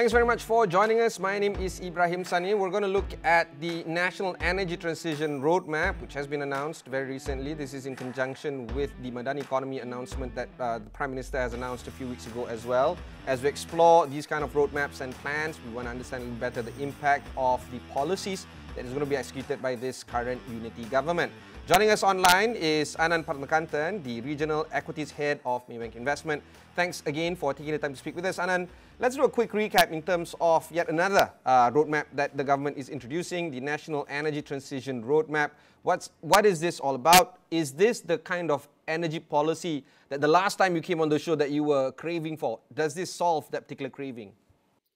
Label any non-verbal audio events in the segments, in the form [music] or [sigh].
Thanks very much for joining us. My name is Ibrahim Sani. We're going to look at the National Energy Transition Roadmap, which has been announced very recently. This is in conjunction with the Madani Economy announcement that uh, the Prime Minister has announced a few weeks ago as well. As we explore these kind of roadmaps and plans, we want to understand better the impact of the policies that is going to be executed by this current unity government. Joining us online is Anand Pathmakanthan, the Regional Equities Head of Maybank Investment. Thanks again for taking the time to speak with us. Anand, let's do a quick recap in terms of yet another uh, roadmap that the government is introducing, the National Energy Transition Roadmap. What's, what is this all about? Is this the kind of energy policy that the last time you came on the show that you were craving for? Does this solve that particular craving?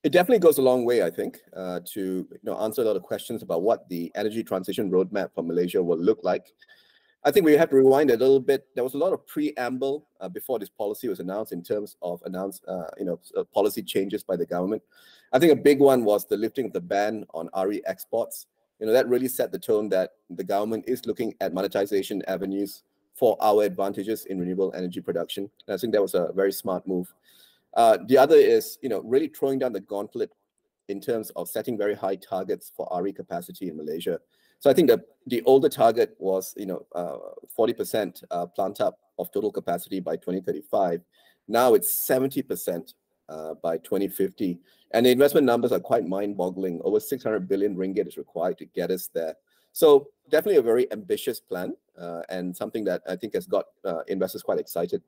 It definitely goes a long way, I think, uh, to you know, answer a lot of questions about what the energy transition roadmap for Malaysia will look like. I think we have to rewind a little bit. There was a lot of preamble uh, before this policy was announced in terms of announced, uh, you know, uh, policy changes by the government. I think a big one was the lifting of the ban on RE exports. You know, that really set the tone that the government is looking at monetization avenues for our advantages in renewable energy production. And I think that was a very smart move. Uh, the other is, you know, really throwing down the gauntlet in terms of setting very high targets for RE capacity in Malaysia. So I think the the older target was, you know, 40% uh, uh, plant up of total capacity by 2035. Now it's 70% uh, by 2050. And the investment numbers are quite mind-boggling. Over 600 billion ringgit is required to get us there. So definitely a very ambitious plan uh, and something that I think has got uh, investors quite excited.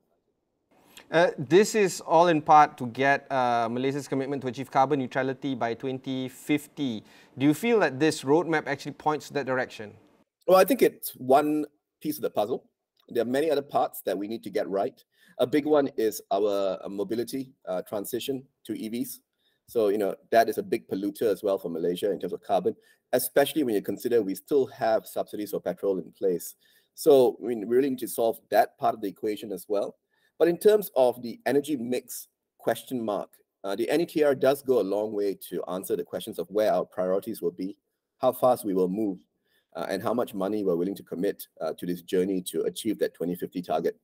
Uh, this is all in part to get uh, Malaysia's commitment to achieve carbon neutrality by 2050. Do you feel that this roadmap actually points that direction? Well, I think it's one piece of the puzzle. There are many other parts that we need to get right. A big one is our uh, mobility uh, transition to EVs. So, you know, that is a big polluter as well for Malaysia in terms of carbon, especially when you consider we still have subsidies for petrol in place. So, we really need to solve that part of the equation as well. But in terms of the energy mix question mark, uh, the NETR does go a long way to answer the questions of where our priorities will be, how fast we will move, uh, and how much money we're willing to commit uh, to this journey to achieve that 2050 target.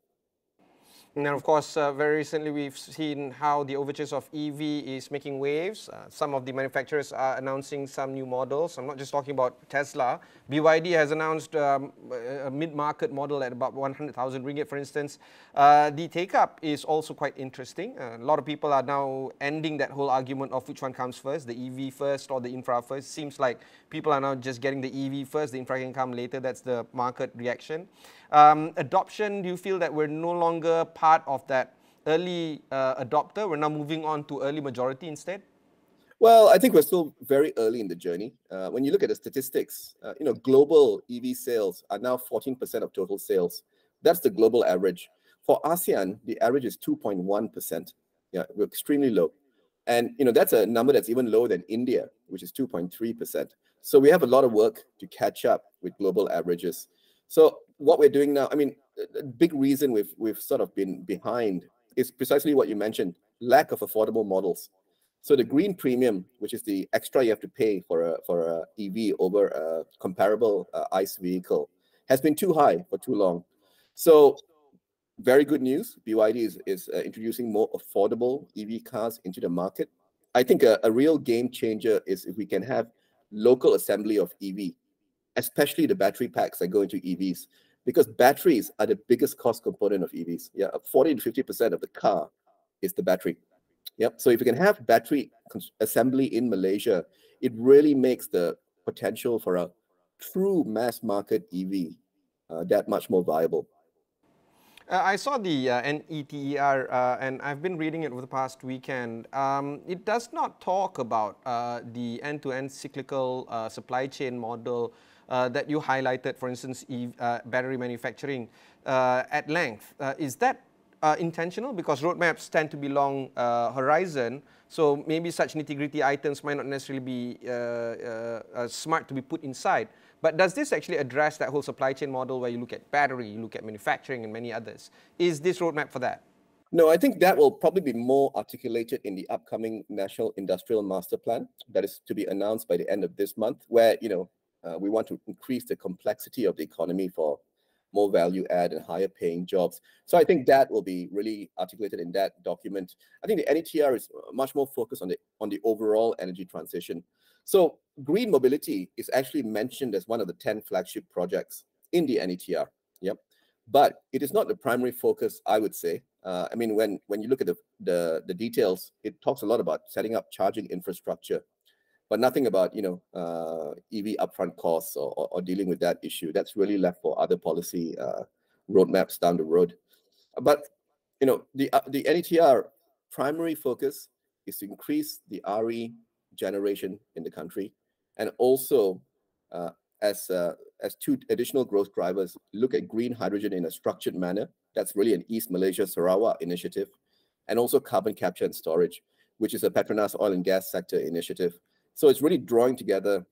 And of course, uh, very recently we've seen how the overtures of EV is making waves. Uh, some of the manufacturers are announcing some new models. I'm not just talking about Tesla. BYD has announced um, a mid-market model at about 100,000 ringgit, for instance. Uh, the take-up is also quite interesting. Uh, a lot of people are now ending that whole argument of which one comes first, the EV first or the infra first. Seems like people are now just getting the EV first, the infra can come later. That's the market reaction. Um, adoption, do you feel that we're no longer part of that early uh, adopter? We're now moving on to early majority instead? Well, I think we're still very early in the journey. Uh, when you look at the statistics, uh, you know, global EV sales are now 14% of total sales. That's the global average. For ASEAN, the average is 2.1%. Yeah, we're extremely low. And, you know, that's a number that's even lower than India, which is 2.3%. So we have a lot of work to catch up with global averages. So what we're doing now, I mean, a big reason we've we've sort of been behind is precisely what you mentioned: lack of affordable models. So the green premium, which is the extra you have to pay for a for a EV over a comparable uh, ICE vehicle, has been too high for too long. So very good news. BYD is, is uh, introducing more affordable EV cars into the market. I think a, a real game changer is if we can have local assembly of EV especially the battery packs that go into EVs, because batteries are the biggest cost component of EVs. Yeah, 40 to 50% of the car is the battery. Yep. So if you can have battery assembly in Malaysia, it really makes the potential for a true mass market EV uh, that much more viable. Uh, I saw the uh, NETR uh, and I've been reading it over the past weekend. Um, it does not talk about uh, the end-to-end -end cyclical uh, supply chain model uh, that you highlighted, for instance, uh, battery manufacturing uh, at length. Uh, is that uh, intentional? Because roadmaps tend to be long horizon, so maybe such nitty-gritty items might not necessarily be smart to be put inside. But does this actually address that whole supply chain model where you look at battery, you look at manufacturing and many others? Is this roadmap for that? No, I think that will probably be more articulated in the upcoming National Industrial Master Plan that is to be announced by the end of this month, where, you know, uh, we want to increase the complexity of the economy for more value add and higher paying jobs. So I think that will be really articulated in that document. I think the NETR is much more focused on the on the overall energy transition. So green mobility is actually mentioned as one of the 10 flagship projects in the NETR. Yep. But it is not the primary focus, I would say. Uh, I mean, when when you look at the, the the details, it talks a lot about setting up charging infrastructure but nothing about you know uh, EV upfront costs or, or, or, dealing with that issue. That's really left for other policy uh, roadmaps down the road. But you know the uh, the NETR primary focus is to increase the RE generation in the country, and also uh, as uh, as two additional growth drivers, look at green hydrogen in a structured manner. That's really an East Malaysia Sarawak initiative, and also carbon capture and storage, which is a Petronas oil and gas sector initiative so it's really drawing together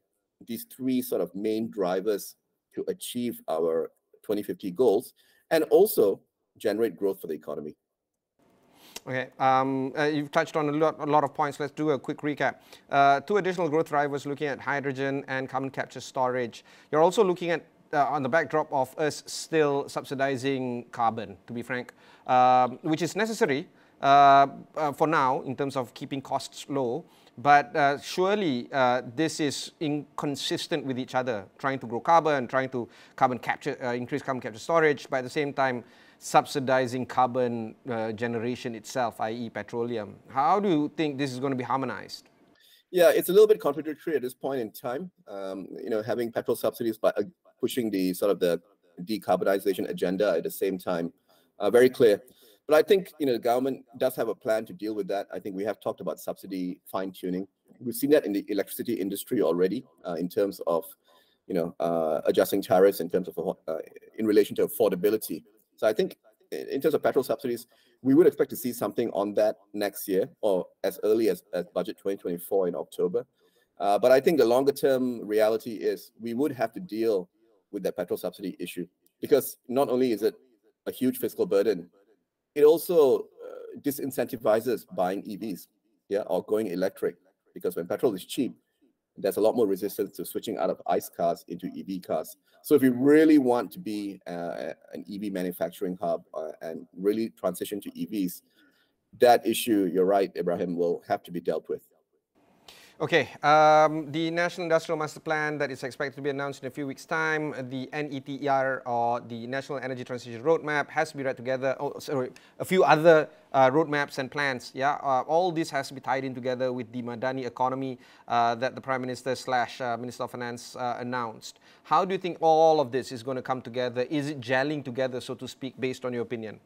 these three sort of main drivers to achieve our 2050 goals and also generate growth for the economy. Okay, um, uh, you've touched on a lot, a lot of points. Let's do a quick recap. Uh, two additional growth drivers looking at hydrogen and carbon capture storage. You're also looking at, uh, on the backdrop of us still subsidizing carbon, to be frank, um, which is necessary uh, uh, for now in terms of keeping costs low. But uh, surely uh, this is inconsistent with each other, trying to grow carbon, trying to carbon capture, uh, increase carbon capture storage, but at the same time subsidizing carbon uh, generation itself, i.e. petroleum. How do you think this is going to be harmonized? Yeah, it's a little bit contradictory at this point in time. Um, you know, having petrol subsidies but uh, pushing the sort of the decarbonization agenda at the same time, uh, very clear. But I think you know the government does have a plan to deal with that. I think we have talked about subsidy fine tuning. We've seen that in the electricity industry already uh, in terms of you know uh, adjusting tariffs in terms of uh, in relation to affordability. So I think in terms of petrol subsidies, we would expect to see something on that next year or as early as, as budget 2024 in October. Uh, but I think the longer term reality is we would have to deal with that petrol subsidy issue because not only is it a huge fiscal burden it also uh, disincentivizes buying EVs, yeah, or going electric, because when petrol is cheap, there's a lot more resistance to switching out of ICE cars into EV cars. So if you really want to be uh, an EV manufacturing hub uh, and really transition to EVs, that issue, you're right, Ibrahim, will have to be dealt with. Okay, um, the National Industrial Master Plan that is expected to be announced in a few weeks' time, the NETR or the National Energy Transition Roadmap has to be read together. Oh, sorry, a few other uh, roadmaps and plans. Yeah, uh, all this has to be tied in together with the Madani economy uh, that the Prime Minister slash uh, Minister of Finance uh, announced. How do you think all of this is going to come together? Is it gelling together, so to speak, based on your opinion?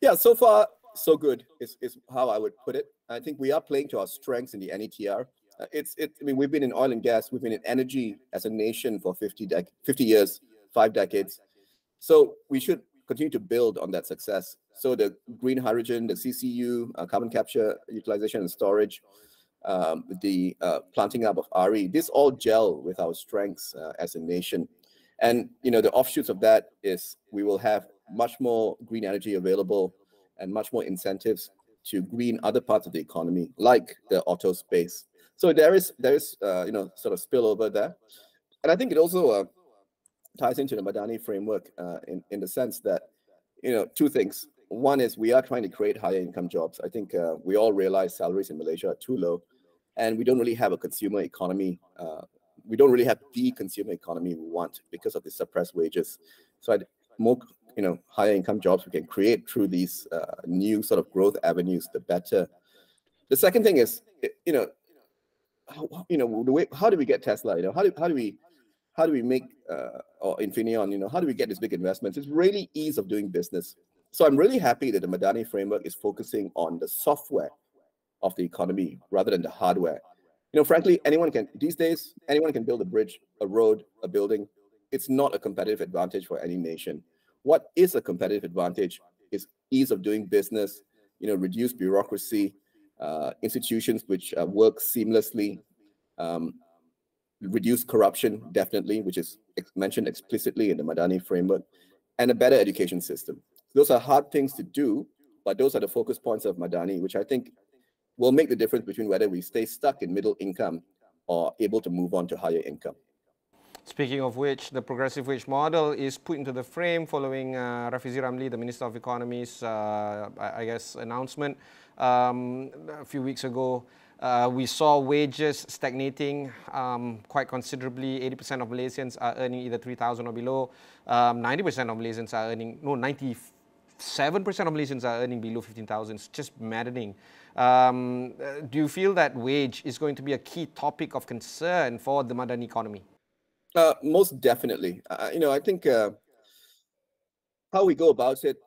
Yeah, so far so good is, is how I would put it. I think we are playing to our strengths in the NETR. Uh, it's it. I mean, we've been in oil and gas. We've been in energy as a nation for 50 dec- 50 years, five decades. So we should continue to build on that success. So the green hydrogen, the CCU, uh, carbon capture, utilization and storage, um, the uh, planting up of RE, this all gel with our strengths uh, as a nation. And you know the offshoots of that is we will have much more green energy available and much more incentives to green other parts of the economy, like the auto space. So there is there is uh, you know sort of spillover there, and I think it also uh, ties into the Madani framework uh, in in the sense that you know two things. One is we are trying to create higher income jobs. I think uh, we all realize salaries in Malaysia are too low, and we don't really have a consumer economy. Uh, we don't really have the consumer economy we want because of the suppressed wages. So I'd, more you know higher income jobs we can create through these uh, new sort of growth avenues, the better. The second thing is you know you know the way how do we get Tesla? You know how do how do we how do we make uh, or Infineon? You know how do we get these big investments? It's really ease of doing business. So I'm really happy that the Madani framework is focusing on the software of the economy rather than the hardware. You know, frankly, anyone can these days anyone can build a bridge, a road, a building. It's not a competitive advantage for any nation. What is a competitive advantage is ease of doing business. You know, reduce bureaucracy, uh, institutions which uh, work seamlessly, um, reduce corruption, definitely, which is ex mentioned explicitly in the Madani framework, and a better education system. Those are hard things to do, but those are the focus points of Madani, which I think will make the difference between whether we stay stuck in middle income or able to move on to higher income. Speaking of which, the progressive wage model is put into the frame following uh, Rafizi Ramli, the Minister of Economy's, uh, I guess, announcement um, a few weeks ago. Uh, we saw wages stagnating um, quite considerably. 80% of Malaysians are earning either 3,000 or below. Um, 90% of Malaysians are earning, no, 97% of Malaysians are earning below 15,000. It's just maddening. Um, uh, do you feel that wage is going to be a key topic of concern for the Madani economy? Uh, most definitely. Uh, you know, I think uh, how we go about it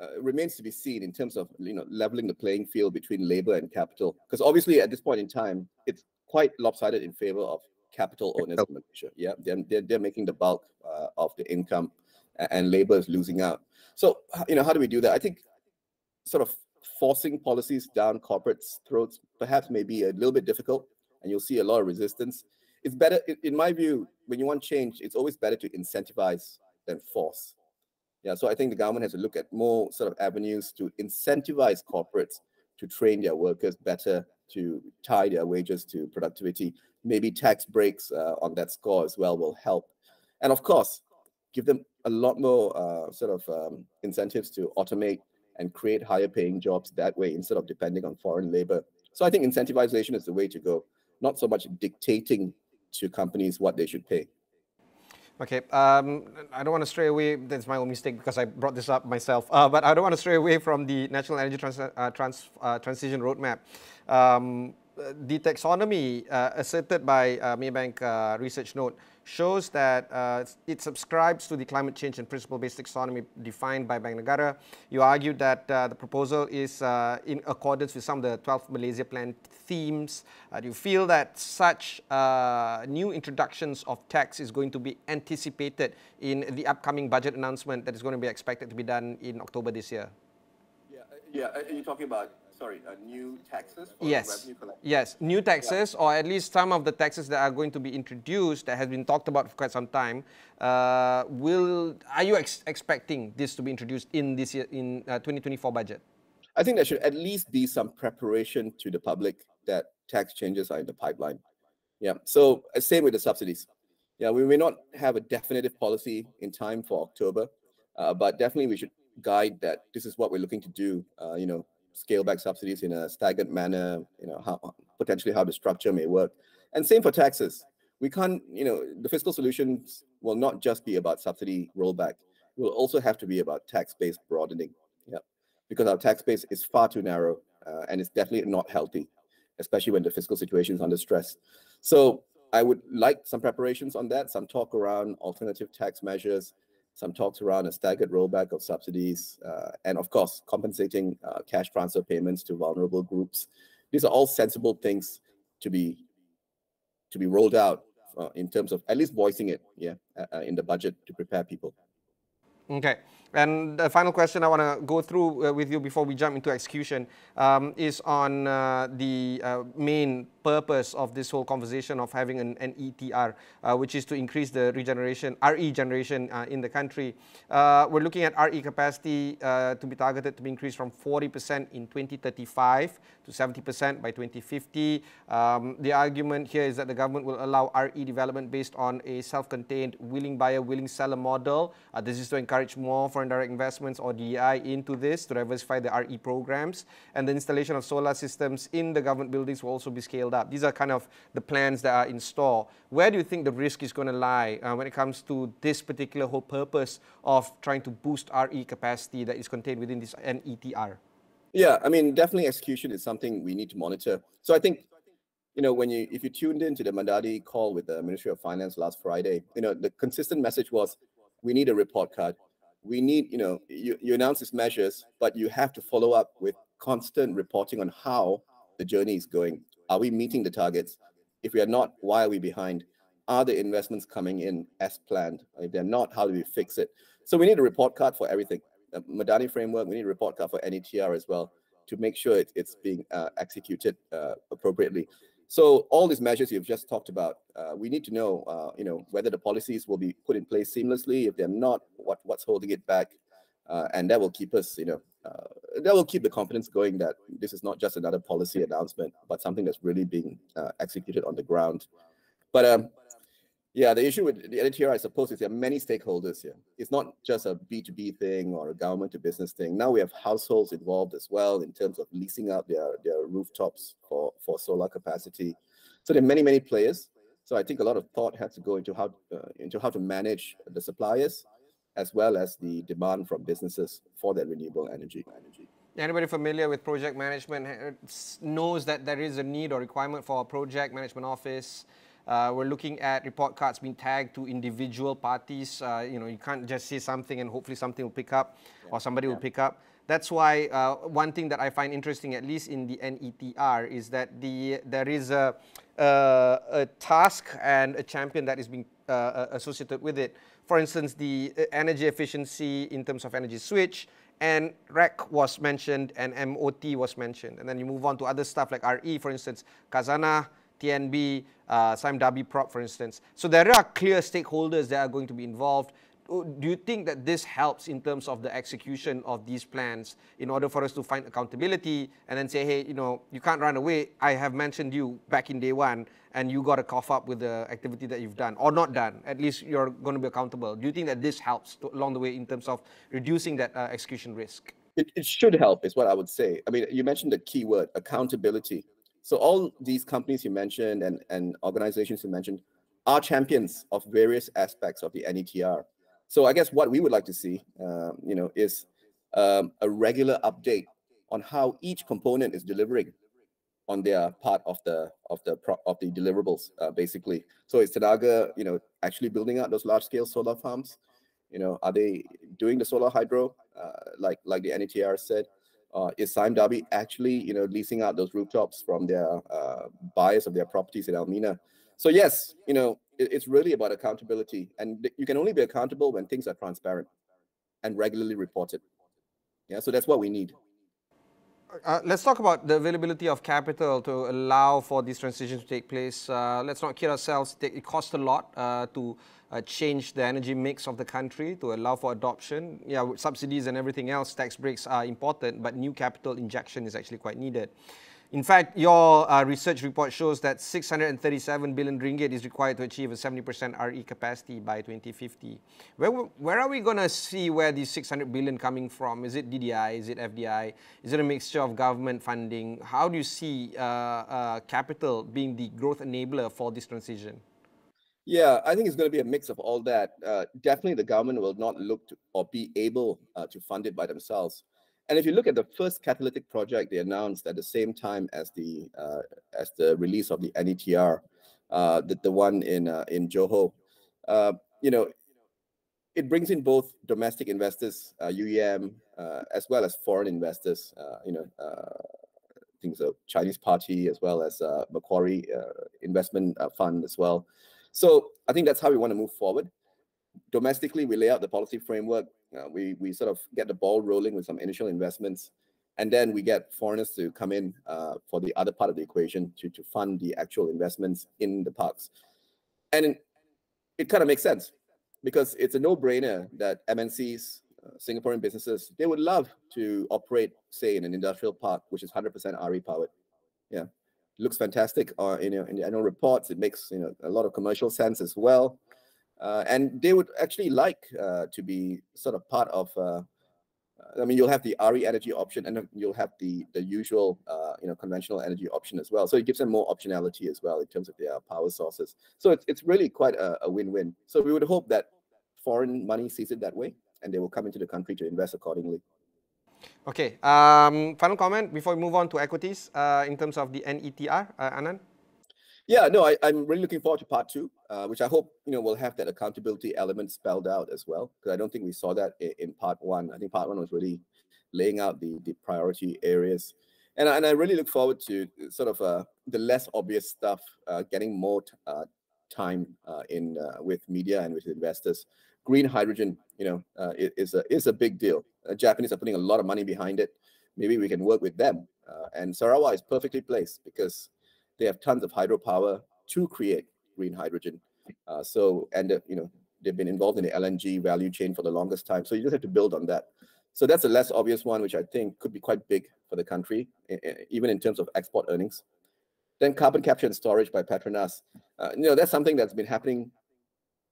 uh, remains to be seen in terms of you know leveling the playing field between labor and capital. Because obviously, at this point in time, it's quite lopsided in favor of capital owners in Malaysia. Yeah, they're, they're, they're making the bulk uh, of the income, and labor is losing out. So you know, how do we do that? I think sort of forcing policies down corporates' throats perhaps may be a little bit difficult, and you'll see a lot of resistance it's better, in my view, when you want change, it's always better to incentivize than force. Yeah, so I think the government has to look at more sort of avenues to incentivize corporates to train their workers better, to tie their wages to productivity. Maybe tax breaks uh, on that score as well will help. And of course, give them a lot more uh, sort of um, incentives to automate and create higher paying jobs that way instead of depending on foreign labor. So I think incentivization is the way to go, not so much dictating to companies what they should pay. Okay, um, I don't want to stray away. That's my own mistake because I brought this up myself. Uh, but I don't want to stray away from the National Energy Trans uh, Trans uh, Transition Roadmap. Um, the taxonomy uh, asserted by uh, Maybank uh, Research Note shows that uh, it subscribes to the climate change and principle-based taxonomy defined by Bank Negara. You argued that uh, the proposal is uh, in accordance with some of the 12 Malaysia Plan themes. Do you feel that such new introductions of tax is going to be anticipated in the upcoming budget announcement that is going to be expected to be done in October this year? Yeah, yeah. Are you talking about sorry, uh, new taxes yes. Yes, new taxes, yeah. or at least some of the taxes that are going to be introduced that has been talked about for quite some time. Uh, will are you ex expecting this to be introduced in this year in uh, 2024 budget? I think there should at least be some preparation to the public that tax changes are in the pipeline. Yeah. So uh, same with the subsidies. Yeah, we may not have a definitive policy in time for October, uh, but definitely we should guide that this is what we're looking to do. Uh, you know, scale back subsidies in a staggered manner, you know, how potentially how the structure may work. And same for taxes. We can't, you know, the fiscal solutions will not just be about subsidy rollback. It will also have to be about tax base broadening. Yeah. Because our tax base is far too narrow uh, and it's definitely not healthy, especially when the fiscal situation is under stress. So I would like some preparations on that, some talk around alternative tax measures, some talks around a staggered rollback of subsidies, uh, and of course, compensating uh, cash transfer payments to vulnerable groups. These are all sensible things to be to be rolled out uh, in terms of at least voicing it, yeah, uh, uh, in the budget to prepare people. Okay. And the final question I want to go through uh, with you before we jump into execution um, is on uh, the uh, main purpose of this whole conversation of having an, an ETR, uh, which is to increase the regeneration, RE generation uh, in the country. Uh, we're looking at RE capacity to be targeted to be increased from 40% in 2035 to 70% by 2050. Um, the argument here is that the government will allow RE development based on a self-contained willing buyer, willing seller model. This is to encourage more foreign direct investments or DEI into this to diversify the RE programs. And the installation of solar systems in the government buildings will also be scaled up. These are kind of the plans that are in store. Where do you think the risk is going to lie uh, when it comes to this particular whole purpose of trying to boost RE capacity that is contained within this NETR? Yeah, I mean, definitely execution is something we need to monitor. So I think, you know, when you if you tuned into the Madani call with the Ministry of Finance last Friday, you know, the consistent message was we need a report card. We need, you know, you, you announce these measures, but you have to follow up with constant reporting on how the journey is going. Are we meeting the targets? If we are not, why are we behind? Are the investments coming in as planned? If they're not, how do we fix it? So we need a report card for everything. A Madani framework, we need a report card for NETR as well to make sure it, it's being uh, executed uh, appropriately. So all these measures you've just talked about, uh, we need to know, uh, you know, whether the policies will be put in place seamlessly. If they're not, what what's holding it back, uh, and that will keep us, you know, uh, that will keep the confidence going that this is not just another policy announcement, but something that's really being uh, executed on the ground. But um, Yeah, the issue with the NETR, I suppose, is there are many stakeholders here. It's not just a B2B thing or a government to business thing. Now we have households involved as well in terms of leasing out their, their rooftops for, for solar capacity. So there are many, many players. So I think a lot of thought has to go into how uh, into how to manage the suppliers as well as the demand from businesses for that renewable energy. Anybody familiar with project management knows that there is a need or requirement for a project management office. Uh, we're looking at report cards being tagged to individual parties. Uh, you know, you can't just say something and hopefully something will pick up yeah. or somebody yeah. will pick up. That's why uh, one thing that I find interesting, at least in the NETR, is that the there is a, uh, a task and a champion that is being uh associated with it. For instance, the uh, energy efficiency in terms of energy switch, and REC was mentioned, and MOT was mentioned. And then you move on to other stuff like RE, for instance, Khazanah, TNB, uh, Sime Prop, for instance. So there are clear stakeholders that are going to be involved. Oh, do you think that this helps in terms of the execution of these plans in order for us to find accountability and then say, hey, you know, you can't run away. I have mentioned you back in day one and you got to cough up with the activity that you've done or not done. At least you're going to be accountable. Do you think that this helps to, along the way in terms of reducing that uh, execution risk? It, it should help, is what I would say. I mean, you mentioned the key word accountability. So all these companies you mentioned and, and organizations you mentioned are champions of various aspects of the NETR. So I guess what we would like to see, um, you know, is um, a regular update on how each component is delivering on their part of the of the pro- of the deliverables, uh, basically. So is Tenaga, you know, actually building out those large scale solar farms? You know, are they doing the solar hydro uh, like like the NETR said? Uh, is Sime Darby actually, you know, leasing out those rooftops from their uh, buyers of their properties in Elmina? So yes, you know, it, it's really about accountability, and you can only be accountable when things are transparent and regularly reported. Yeah, so that's what we need. Uh, let's talk about the availability of capital to allow for this transition to take place. Uh, let's not kid ourselves. It costs a lot uh, to uh, change the energy mix of the country to allow for adoption. Yeah, subsidies and everything else, tax breaks are important, but new capital injection is actually quite needed. In fact, your uh, research report shows that 637 billion ringgit is required to achieve a 70% RE capacity by 2050. Where, where are we going to see where these 600 billion coming from? Is it DDI? Is it FDI? Is it a mixture of government funding? How do you see uh, uh, capital being the growth enabler for this transition? Yeah, I think it's going to be a mix of all that. Uh, definitely, the government will not look to or be able uh, to fund it by themselves. And if you look at the first catalytic project they announced at the same time as the uh, as the release of the NETR, uh, the, the one in uh, in Johor, uh, you know, it brings in both domestic investors, UEM, uh, uh, as well as foreign investors. you know, things of Chinese party as well as Macquarie investment fund as well. So I think that's how we want to move forward. Domestically, we lay out the policy framework uh, we we sort of get the ball rolling with some initial investments, and then we get foreigners to come in uh, for the other part of the equation to to fund the actual investments in the parks, and it kind of makes sense because it's a no-brainer that MNCs, uh, Singaporean businesses, they would love to operate, say, in an industrial park which is 100% RE powered. Yeah, looks fantastic. Uh, in, in the annual reports, it makes you know a lot of commercial sense as well. Uh, and they would actually like uh, to be sort of part of. Uh, I mean, you'll have the RE energy option, and you'll have the the usual, uh, you know, conventional energy option as well. So it gives them more optionality as well in terms of their power sources. So it's it's really quite a, a win-win. So we would hope that foreign money sees it that way, and they will come into the country to invest accordingly. Okay. Um, final comment before we move on to equities uh, in terms of the NETR, uh, Anand. Yeah, no, I, am really looking forward to part two, uh, which I hope you know will have that accountability element spelled out as well. Because I don't think we saw that in, in, part one. I think part one was really laying out the the priority areas, and and I really look forward to sort of uh, the less obvious stuff, uh, getting more uh, time uh, in uh, with media and with investors. Green hydrogen, you know, is a is a big deal. Japanese are putting a lot of money behind it. Maybe we can work with them, and Sarawak is perfectly placed because they have tons of hydropower to create green hydrogen. Uh, so, and uh, you know, they've been involved in the LNG value chain for the longest time. So you just have to build on that. So that's a less obvious one, which I think could be quite big for the country, even in terms of export earnings. Then carbon capture and storage by Petronas. Uh, you know, that's something that's been happening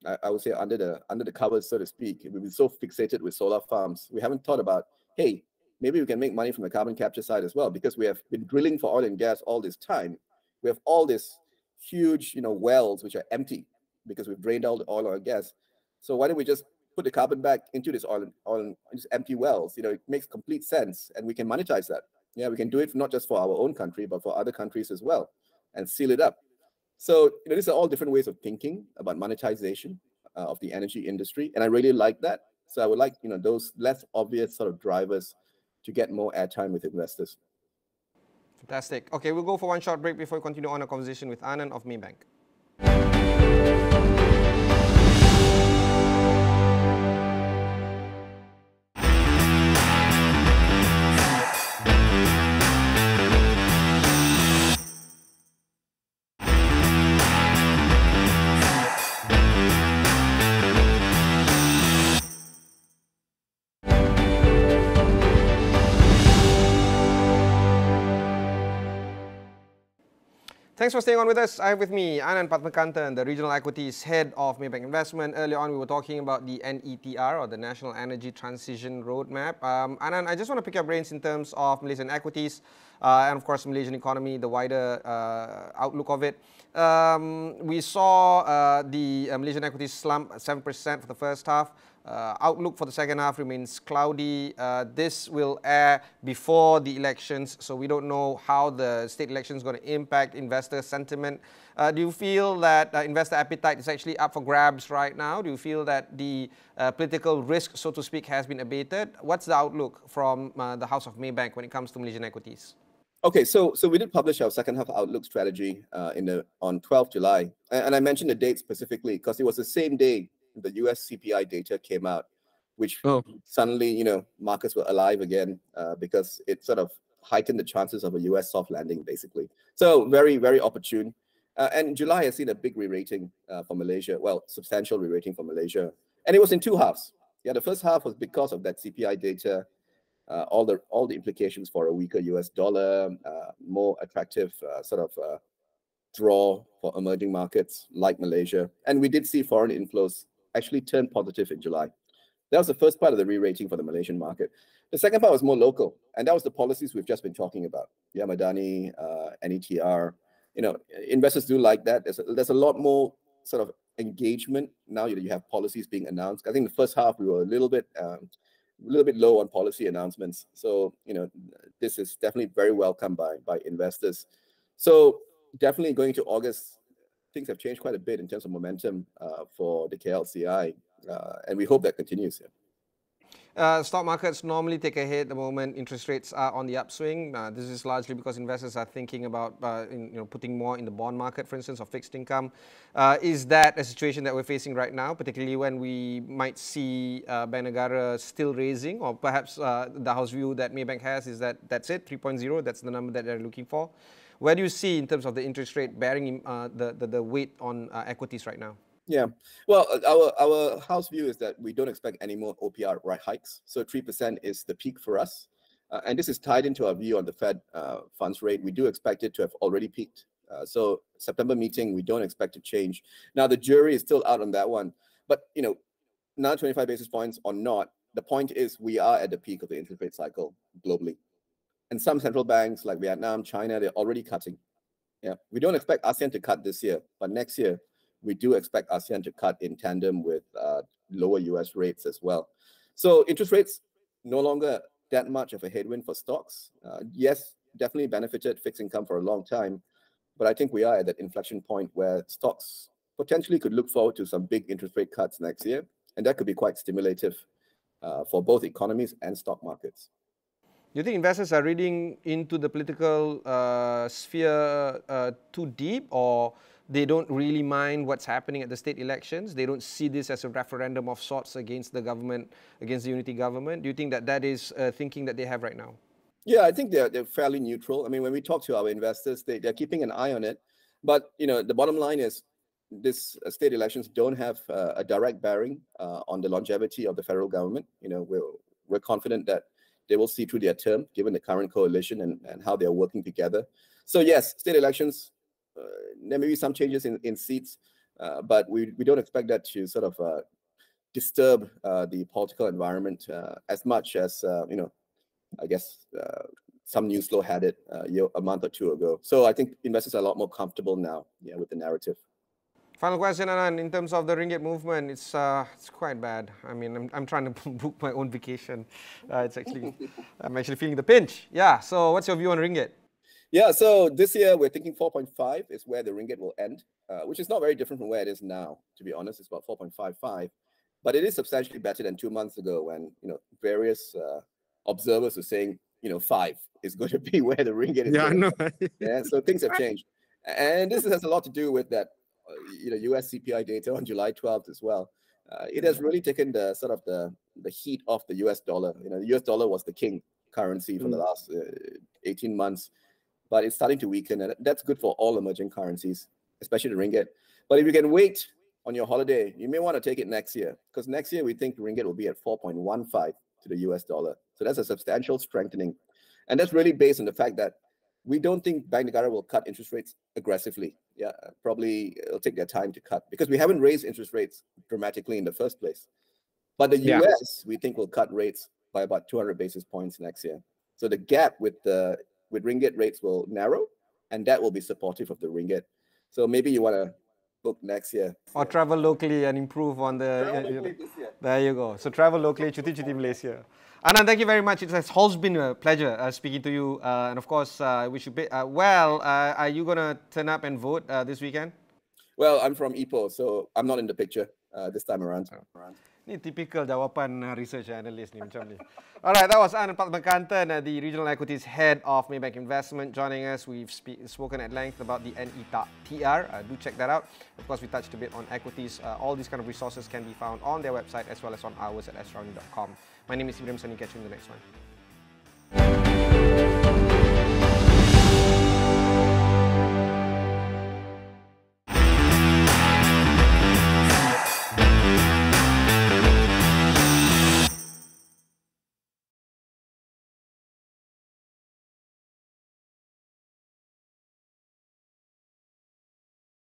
I, I would say under the under the covers, so to speak. We've been so fixated with solar farms, we haven't thought about, hey, maybe we can make money from the carbon capture side as well, because we have been drilling for oil and gas all this time. We have all these huge, you know, wells which are empty because we've drained all the oil and gas. So why don't we just put the carbon back into this oil, oil these empty wells? You know, it makes complete sense, and we can monetize that. Yeah, we can do it not just for our own country, but for other countries as well, and seal it up. So you know, these are all different ways of thinking about monetization uh, of the energy industry, and I really like that. So I would like you know those less obvious sort of drivers to get more airtime with investors. Fantastic. Okay, we'll go for one short break before we continue on a conversation with Anand of Maybank. Thanks for staying on with us. I have with me Anand Pathmakanthan, the Regional Equities Head of Maybank Investment. Earlier on, we were talking about the NETR, or the National Energy Transition Roadmap. Um, Anand, I just want to pick your brains in terms of Malaysian equities uh, and, of course, Malaysian economy, the wider uh, outlook of it. Um, we saw uh, the uh, Malaysian equities slump 7% for the first half. Uh, outlook for the second half remains cloudy. Uh, this will air before the elections, so we don't know how the state election is going to impact investor sentiment. Uh, do you feel that uh, investor appetite is actually up for grabs right now? Do you feel that the uh, political risk, so to speak, has been abated? What's the outlook from uh, the House of Maybank when it comes to Malaysian equities? Okay, so so we did publish our second half outlook strategy in the on 12th July, and, and I mentioned the date specifically because it was the same day the US CPI data came out, which oh. suddenly, you know, markets were alive again uh, because it sort of heightened the chances of a US soft landing, basically. So very, very opportune. Uh, and July has seen a big re-rating uh, for Malaysia, well, substantial re-rating for Malaysia. And it was in two halves. Yeah, the first half was because of that CPI data, uh, all the all the implications for a weaker US dollar, uh, more attractive uh, sort of uh, draw for emerging markets like Malaysia. And we did see foreign inflows actually turned positive in July. That was the first part of the re-rating for the Malaysian market. The second part was more local, and that was the policies we've just been talking about. Yeah, Madani, uh, NETR. You know, investors do like that. There's a, there's a lot more sort of engagement now that you have policies being announced. I think the first half we were a little bit um, a little bit low on policy announcements. So you know, this is definitely very welcome by by investors. So definitely going to August, things have changed quite a bit in terms of momentum uh, for the KLCI, uh, and we hope that continues. Yeah. Uh, stock markets normally take a hit the moment interest rates are on the upswing. Uh, this is largely because investors are thinking about uh, in, you know, putting more in the bond market, for instance, or fixed income. Uh, is that a situation that we're facing right now, particularly when we might see uh, still raising, or perhaps uh, the house view that Maybank has is that that's it, 3.0, that's the number that they're looking for? Where do you see in terms of the interest rate bearing uh, the, the, the weight on uh, equities right now? Yeah, well, uh, our our house view is that we don't expect any more OPR rate hikes. So three percent is the peak for us, uh, and this is tied into our view on the Fed uh, funds rate. We do expect it to have already peaked. Uh, so September meeting, we don't expect to change. Now the jury is still out on that one, but you know, now 25 basis points or not, the point is we are at the peak of the interest rate cycle globally. And some central banks like Vietnam, China, they're already cutting. Yeah, we don't expect ASEAN to cut this year, but next year we do expect ASEAN to cut in tandem with uh, lower US rates as well. So interest rates no longer that much of a headwind for stocks. Uh, yes, definitely benefited fixed income for a long time, but I think we are at that inflection point where stocks potentially could look forward to some big interest rate cuts next year, and that could be quite stimulative uh, for both economies and stock markets. Do you think investors are reading into the political uh, sphere uh, too deep, or they don't really mind what's happening at the state elections? They don't see this as a referendum of sorts against the government, against the unity government. Do you think that that is uh, thinking that they have right now? Yeah, I think they're they're fairly neutral. I mean, when we talk to our investors, they they're keeping an eye on it. But you know, the bottom line is, this uh, state elections don't have uh, a direct bearing uh, on the longevity of the federal government. You know, we're we're confident that they will see through their term, given the current coalition and, and how they're working together. So yes, state elections, uh, there may be some changes in, in seats, Uh, but we, we don't expect that to sort of uh, disturb uh, the political environment uh, as much as, uh, you know, I guess some news flow had it a month or two ago. So I think investors are a lot more comfortable now yeah, with the narrative. Final question, Anand. In terms of the ringgit movement, it's uh, it's quite bad. I mean, I'm, I'm trying to [laughs] book my own vacation. Uh, it's actually, [laughs] I'm actually feeling the pinch. Yeah. So, what's your view on ringgit? Yeah. So this year we're thinking 4.5 is where the ringgit will end, uh, which is not very different from where it is now. To be honest, it's about 4.55, but it is substantially better than two months ago when you know various uh, observers were saying you know five is going [laughs] to be where the ringgit is. Yeah, I know. yeah. So things have changed, and this has a lot to do with that you know, US CPI data on July 12th as well. Uh, it has really taken the sort of the the heat off the US dollar. You know, the US dollar was the king currency for mm. the last uh, 18 months, but it's starting to weaken, and that's good for all emerging currencies, especially the ringgit. But if you can wait on your holiday, you may want to take it next year because next year we think the ringgit will be at 4.15 to the US dollar. So that's a substantial strengthening, and that's really based on the fact that we don't think Bank Negara will cut interest rates aggressively. Yeah, probably it'll take their time to cut because we haven't raised interest rates dramatically in the first place. But the yeah. US, we think will cut rates by about 200 basis points next year. So the gap with the with ringgit rates will narrow, and that will be supportive of the ringgit. So maybe you want to book next year. Or travel locally and improve on the. Uh, there you go. So travel locally, cuti cuti Malaysia. Anand, thank you very much. It has been a pleasure uh, speaking to you. Uh, and of course, uh, we should be, uh, well, uh, are you going to turn up and vote uh, this weekend? Well, I'm from Ipoh, so I'm not in the picture this time around. Oh. Ni typical jawapan research analyst ni macam ni. Alright, that was Anand Padmakantan, the Regional Equities Head of Maybank Investment, joining us. We've spoken at length about the NE.TR. Uh, do check that out. Of course, we touched a bit on equities. Uh, all these kind of resources can be found on their website as well as on ours at astronomy.com. My name is Ibrahim Sunny. Catch you in the next one.